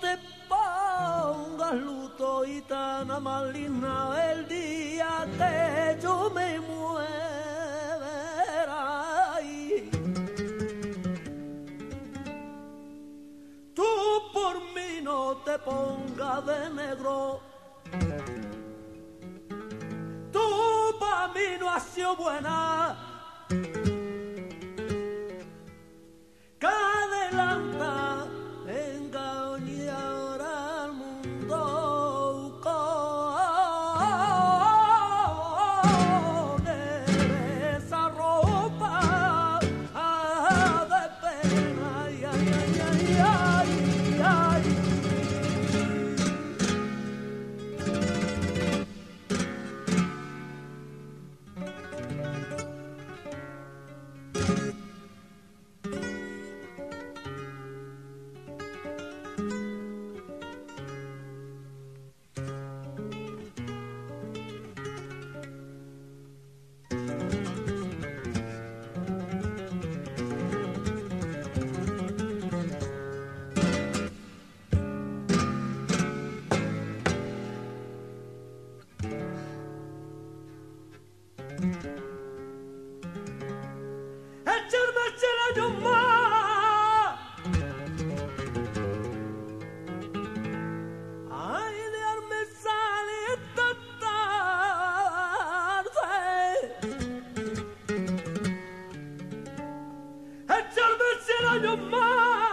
te pongas luto y tan maligna el día que yo me muera. Tú por mí no te pongas de negro. Tú para mí no has sido buena I don't. salvezza la mia